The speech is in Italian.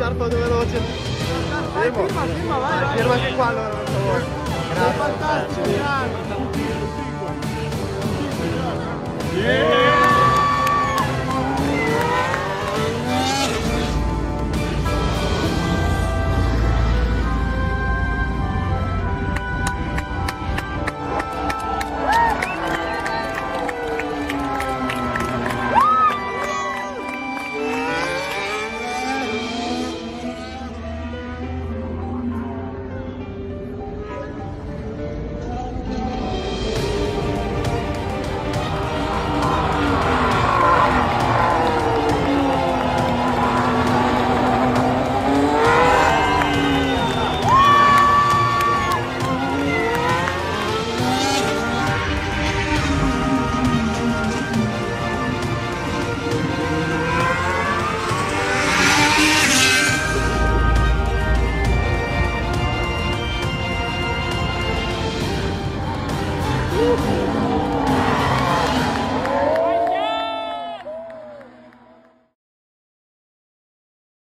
sciarpa due veloce. Fermo. Firma, firma, vai. Ferma anche qua allora, per favore. Sei fantastico, grande. Woo!